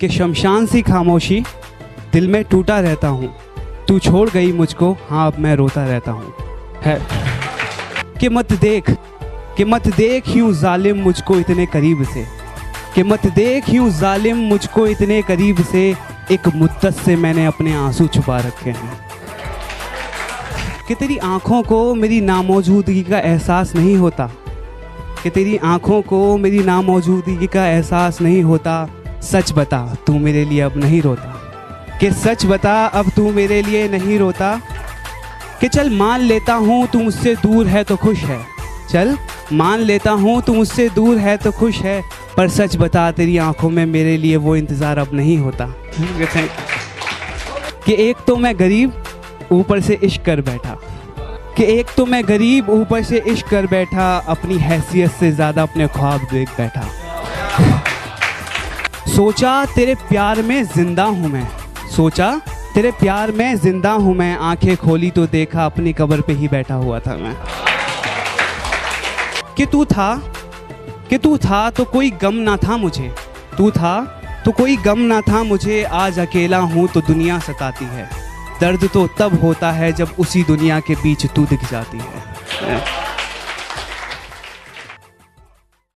कि शमशान सी खामोशी दिल में टूटा रहता हूँ। तू छोड़ गई मुझको हाँ अब मैं रोता रहता हूँ। है। कि मत देख, कि मत देख यूँ जालिम मुझको इतने करीब से। कि मत देख यूँ जालिम मुझको इतने करीब से, एक मुद्दत से मैंने अपने आँसू छुपा रखे हैं। कि तेरी आँखों को मेरी नामौजूदगी का एहसास नहीं होता। कि तेरी आँखों को मेरी नामौजूदगी का एहसास नहीं होता। सच बता, तू मेरे लिए अब नहीं रोता। कि सच बता, अब तू मेरे लिए नहीं रोता। कि चल, मान लेता हूँ तू मुझसे दूर है तो खुश है। चल, मान लेता हूँ तू मुझसे दूर है तो खुश है। पर सच बता, तेरी आँखों में मेरे लिए वो इंतज़ार अब नहीं होता। कि एक तो मैं गरीब, ऊपर से इश्क कर बैठा। कि एक तो मैं गरीब, ऊपर से इश्क कर बैठा। अपनी हैसियत से ज़्यादा अपने ख्वाब देख बैठा। सोचा तेरे प्यार में ज़िंदा हूँ मैं। सोचा तेरे प्यार में ज़िंदा हूँ मैं। आँखें खोली तो देखा अपनी कब्र पे ही बैठा हुआ था मैं। कि तू था, कि तू था तो कोई गम ना था मुझे। तू था तो कोई गम ना था मुझे। आज अकेला हूँ तो दुनिया सताती है। दर्द तो तब होता है जब उसी दुनिया के बीच तू दिख जाती है।